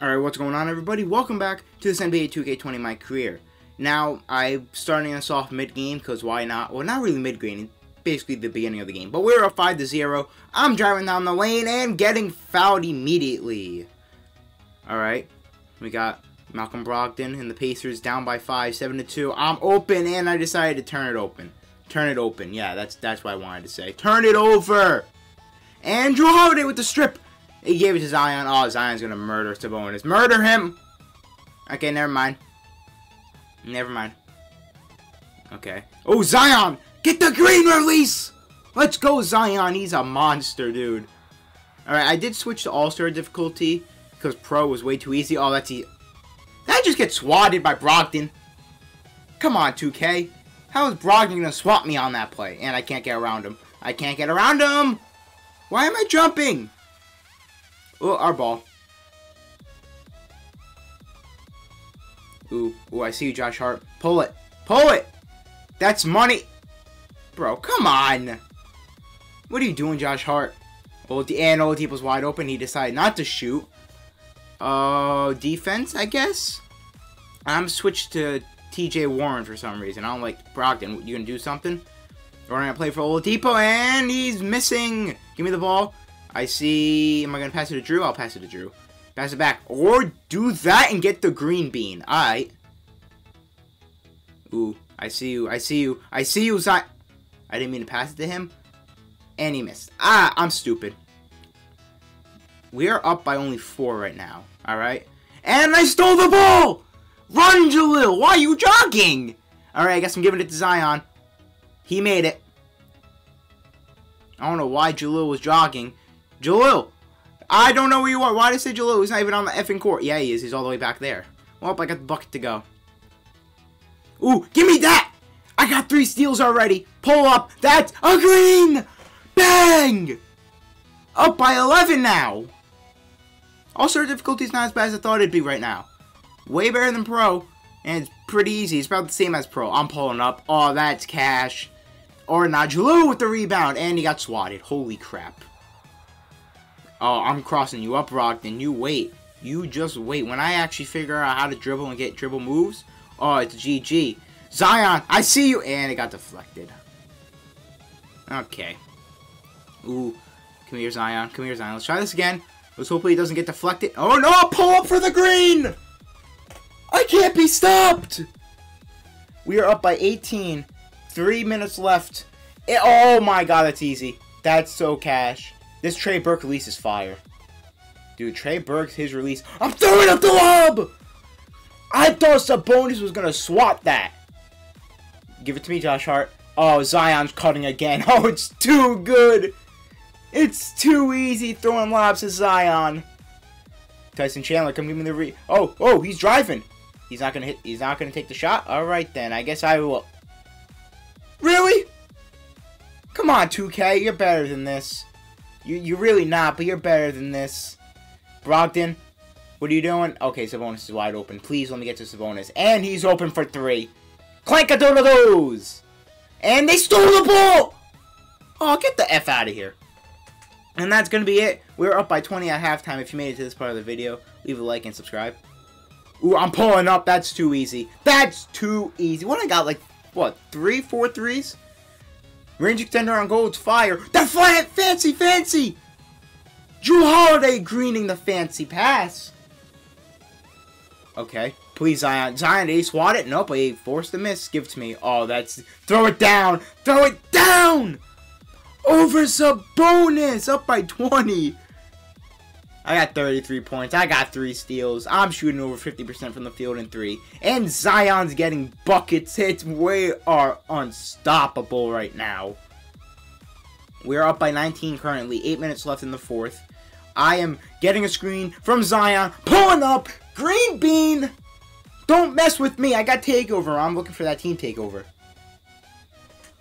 Alright, what's going on everybody? Welcome back to this NBA 2K20 My Career. Now, I'm starting us off mid-game, because why not? Well, not really mid-game, basically the beginning of the game. But we're up 5 to 0. I'm driving down the lane and getting fouled immediately. Alright, we got Malcolm Brogdon and the Pacers down by 5, 7 to 2. I'm open and I decided to turn it open. Turn it open. Yeah, that's that's what I wanted to say. Turn it over! Andrew Holiday with the strip. He gave it to Zion. Oh, Zion's gonna murder Sabonis. Murder him! Okay, never mind. Never mind. Okay. Oh, Zion! Get the green release! Let's go, Zion. He's a monster, dude. Alright, I did switch to All-Star difficulty because Pro was way too easy. Oh, that's easy. That just gets swatted by Brogdon? Come on, 2K. How is Brogdon going to swat me on that play? And I can't get around him. I can't get around him! Why am I jumping? Oh, our ball. Ooh, ooh, I see you, Josh Hart. Pull it. Pull it! That's money! Bro, come on! What are you doing, Josh Hart? Old and Oladipo's wide open. He decided not to shoot. Uh, defense, I guess? I'm switched to TJ Warren for some reason. I don't like Brogdon. You gonna do something? We're gonna play for Oladipo, and he's missing! Give me the ball. I see... Am I going to pass it to Jrue? I'll pass it to Jrue. Pass it back. Or do that and get the green bean. Alright. Ooh. I see you. I see you. I see you, Zion. I didn't mean to pass it to him. And he missed. Ah, I'm stupid. We are up by only four right now. Alright. And I stole the ball! Run, Jahlil! Why are you jogging? Alright, I guess I'm giving it to Zion. He made it. I don't know why Jahlil was jogging. Jahlil! I don't know where you are. Why did I say Jahlil? He's not even on the effing court. Yeah, he is. He's all the way back there. Well, I got the bucket to go. Ooh, give me that! I got three steals already. Pull up. That's a green! Bang! Up by 11 now. Also, difficulty is not as bad as I thought it'd be right now. Way better than pro. And it's pretty easy. It's about the same as pro. I'm pulling up. Oh, that's cash. Or Najulu with the rebound. And he got swatted. Holy crap. Oh, I'm crossing you up, Rock, Then You wait. You just wait. When I actually figure out how to dribble and get dribble moves, oh, it's GG. Zion, I see you. And it got deflected. Okay. Ooh. Come here, Zion. Come here, Zion. Let's try this again. Let's hopefully it doesn't get deflected. Oh, no! Pull up for the green! I can't be stopped! We are up by 18. Three minutes left. It, oh my god, that's easy. That's so cash. This Trey Burke release is fire. Dude, Trey Burke's his release. I'm throwing up the lob! I thought Sabonis was gonna swap that. Give it to me, Josh Hart. Oh, Zion's cutting again. Oh, it's too good. It's too easy throwing lobs to Zion. Tyson Chandler, come give me the re. Oh, oh, he's driving. He's not gonna hit. He's not gonna take the shot. All right then. I guess I will. Really? Come on, 2K. You're better than this. You, you're really not, but you're better than this. Brogdon, what are you doing? Okay, Sabonis is wide open. Please let me get to Sabonis. And he's open for three. Clank a doodle doos! And they stole the ball! Oh, get the F out of here. And that's going to be it. We're up by 20 at halftime. If you made it to this part of the video, leave a like and subscribe. Ooh, I'm pulling up. That's too easy. That's too easy. What I got, like, what, three, four threes? Range extender on gold's fire. The flat fancy fancy! Jrue Holiday greening the fancy pass. Okay. Please, Zion. Zion, he swat it? Nope, he forced the miss. Give it to me. Oh, that's... Throw it down! Throw it down! Over Sabonis! Up by 20. I got 33 points. I got three steals. I'm shooting over 50% from the field in three. And Zion's getting buckets. Hits. We are unstoppable right now. We're up by 19 currently. Eight minutes left in the fourth. I am getting a screen from Zion. Pulling up. Green bean. Don't mess with me. I got takeover. I'm looking for that team takeover.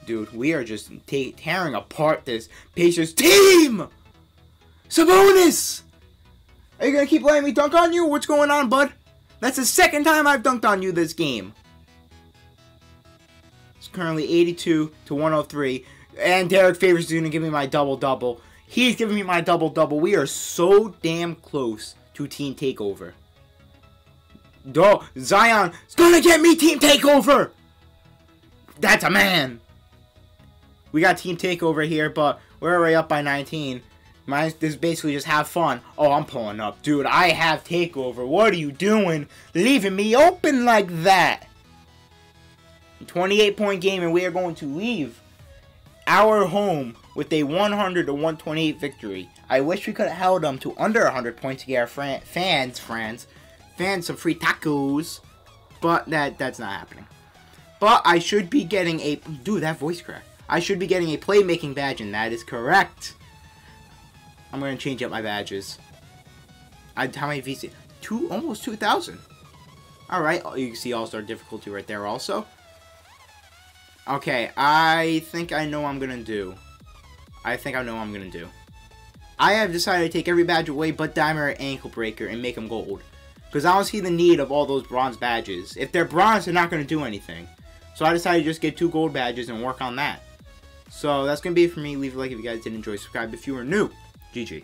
Dude, we are just tearing apart this Pacers team. Sabonis. Are you gonna keep letting me dunk on you? What's going on, bud? That's the second time I've dunked on you this game. It's currently 82 to 103. And Derrick Favors is gonna give me my double-double. He's giving me my double-double. We are so damn close to team takeover. Duh, Zion is gonna get me Team Takeover! That's a man! We got Team Takeover here, but we're already up by 19. Mine, this is basically just have fun. Oh, I'm pulling up. Dude, I have Takeover. What are you doing? Leaving me open like that? 28 point game, and we are going to leave our home with a 100 to 128 victory. I wish we could have held them to under 100 points to get our fans, friends, fans some free tacos, but that that's not happening. But I should be getting a dude that voice crack. I should be getting a playmaking badge, and that is correct. I'm gonna change up my badges. I how many VC? Two almost two thousand. All right, oh, you can see All Star difficulty right there also. Okay, I think I know what I'm gonna do. I think I know what I'm gonna do. I have decided to take every badge away but Diamond Ankle Breaker and make them gold. Because I don't see the need of all those bronze badges. If they're bronze, they're not going to do anything. So I decided to just get two gold badges and work on that. So that's going to be it for me. Leave a like if you guys did enjoy. Subscribe if you are new. GG.